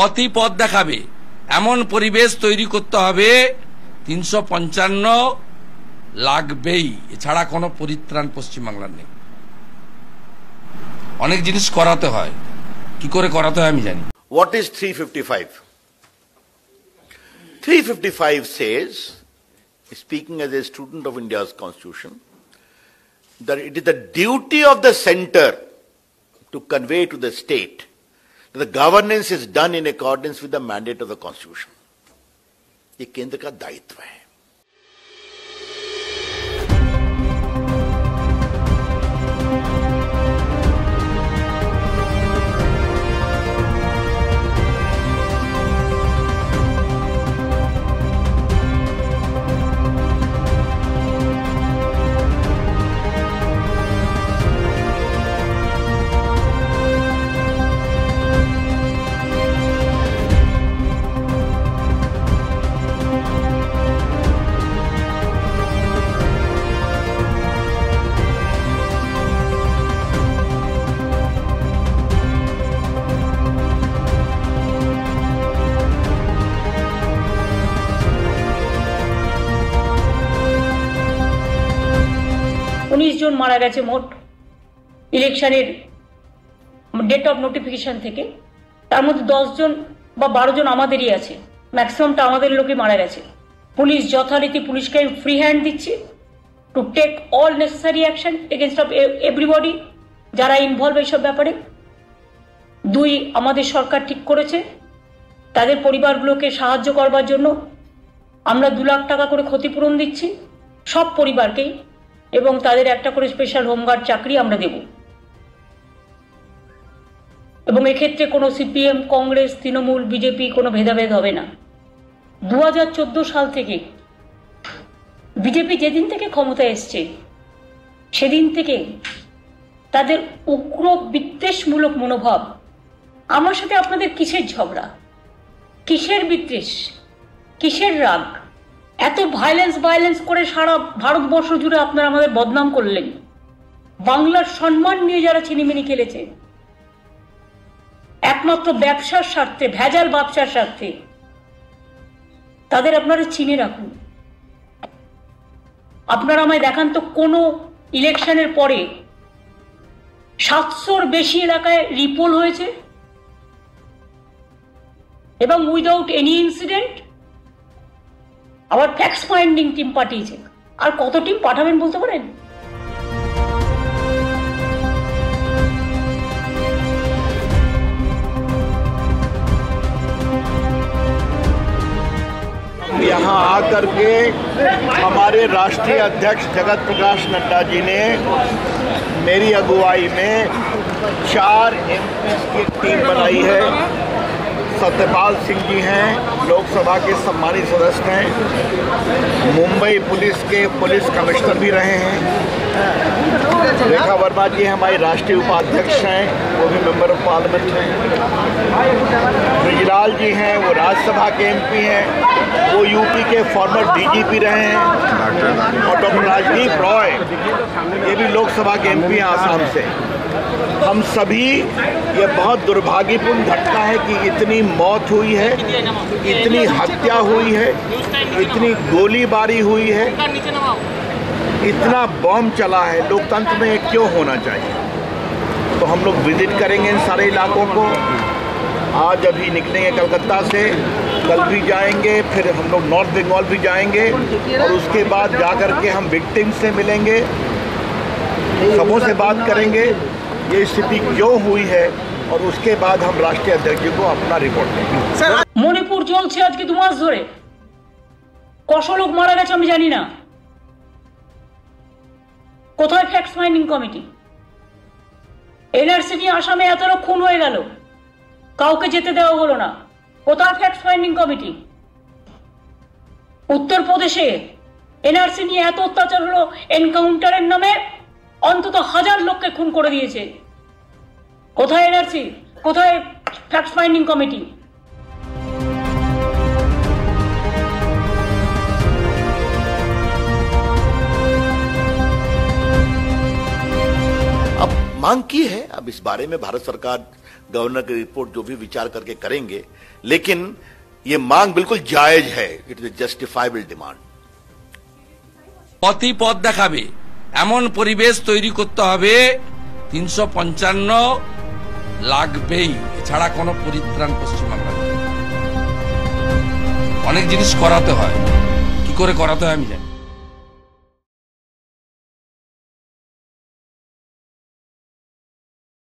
পথই পথ দেখাবে। এমন পরিবেশ তৈরি করতে হবে, তিনশো পঞ্চান্ন লাগবেই। এছাড়া কোনো পরিত্রাণ পশ্চিমবাংলার নেই। অনেক জিনিস করাতে হয়। কি করে করাতে হয় আমি জানি। What is three fifty five three says speaking as a student of India's constitution that it is the duty of the centre to convey to the state the governance is done in accordance with the mandate of the constitution. ये केंद्र का दायित्व है উনিশ জন মারা গেছে মোট ইলেকশনের ডেট অফ নোটিফিকেশন থেকে। তার মধ্যে জন বা বারো জন আমাদেরই আছে। ম্যাক্সিমামটা আমাদের লোকে মারা গেছে। পুলিশ যথারীতি পুলিশকে আমি ফ্রি হ্যান্ড দিচ্ছি to take all necessary action against of everybody যারা ইনভলভ এইসব ব্যাপারে। দুই, আমাদের সরকার ঠিক করেছে। তাদের পরিবারগুলোকে সাহায্য করবার জন্য আমরা দু লাখ টাকা করে ক্ষতিপূরণ দিচ্ছি। সব পরিবারকেই এবং তাদের একটা করে স্পেশাল হোমগার্ড চাকরি আমরা দেব। এবং এক্ষেত্রে কোনো সিপিএম কংগ্রেস তৃণমূল বিজেপি কোনো ভেদাভেদ হবে না। দু হাজার চোদ্দ সাল থেকে বিজেপি যেদিন থেকে ক্ষমতায় এসছে, সেদিন থেকে তাদের উগ্র বিদ্বেষমূলক মনোভাব আমার সাথে আপনাদের কিসের ঝগড়া? কিসের বিদ্বেষ? কিসের রাগ? এত ভায়োলেন্স ভায়োলেন্স করে সারা ভারতবর্ষ জুড়ে আপনারা আমাদের বদনাম করলেন। বাংলার সম্মান নিয়ে যারা চিনিমিনি খেলেছে, একমাত্র ব্যবসার স্বার্থে, ভেজাল ব্যবসার স্বার্থে, তাদের আপনারা চিনে রাখুন। আপনারা আমায় দেখান তো কোনো ইলেকশনের পরে সাতশোর বেশি এলাকায় রিপোল হয়েছে এবং উইদাউট এনি ইনসিডেন্ট আবার ফ্যাক্স ফাইন্ডিং টিম পাঠিয়েছে আর কত টিম পাঠাবেন বলতে পারেন यहाँ आकर के हमारे राष्ट्रीय अध्यक्ष जगत प्रकाश नड्डा जी ने मेरी अगुवाई में चार एम की टीम बनाई है सत्यपाल सिंह जी हैं, लोकसभा के सम्मानित सदस्य हैं। मुंबई पुलिस के पुलिस कमिश्नर भी रहे हैं। रेखा वर्मा जी हमारी राष्ट्रीय उपाध्यक्ष हैं, वो भी मेंबर ऑफ़ पार्लियामेंट हैं। ब्रिजलाल जी हैं, वो राज्यसभा के एमपी हैं। वो यूपी के फॉर्मर डीजीपी रहे हैं। और डॉक्टर राजदीप रॉय, ये भी लोकसभा के एमपी हैं आसाम से। हम सभी, ये बहुत दुर्भाग्यपूर्ण घटना है कि इतनी मौत हुई है, इतनी हत्या हुई है, इतनी गोलीबारी हुई है। इतना बॉम्ब चला है, लोकतंत्र में क्यों होना चाहिए? तो हम लोग विज़िट करेंगे इन सारे इलाकों को। आज अभी निकलेंगे कलकत्ता से, कल भी जाएँगे, फिर हम लोग नॉर्थ बंगाल भी जाएँगे, और उसके बाद जा कर के हम विक्टिम से मिलेंगे। सबों से बात करेंगे ये स्थिति क्यों हुई है और उसके बाद हम राष्ट्रीय अध्यक्ष जी को अपना रिपोर्ट देंगे মণিপুর চলছে আজকে দু মাস ধরে কশো লোক মারা গেছে আমি জানি না কোথায় ফ্যাক্ট ফাইন্ডিং কমিটি এনআরসি নিয়ে আসামে এত লোক খুন হয়ে গেল কাউকে যেতে দেওয়া হলো না কোথায় ফ্যাক্ট ফাইন্ডিং কমিটি উত্তরপ্রদেশে এনআরসি নিয়ে এত অত্যাচার হলো এনকাউন্টারের নামে অন্তত হাজার লোককে খুন করে দিয়েছে কোথায় এনআরসি কোথায় ফ্যাক্ট ফাইন্ডিং কমিটি अब मांग की है अब इस बारे में भारत सरकार गवर्नर की रिपोर्ट जो भी विचार करके करेंगे लेकिन ये मांग बिल्कुल जायज है इट इज जस्टिफाइबल डिमांड পথই পথ দেখাবে এমন পরিবেশ তৈরি করতে হবে, তিনশো পঞ্চান্ন লাগবেই। এছাড়া কোনো পরিত্রাণ পশ্চিমবাংলা অনেক জিনিস করাতে হয়। কি করে করাতে হয় আমি জানি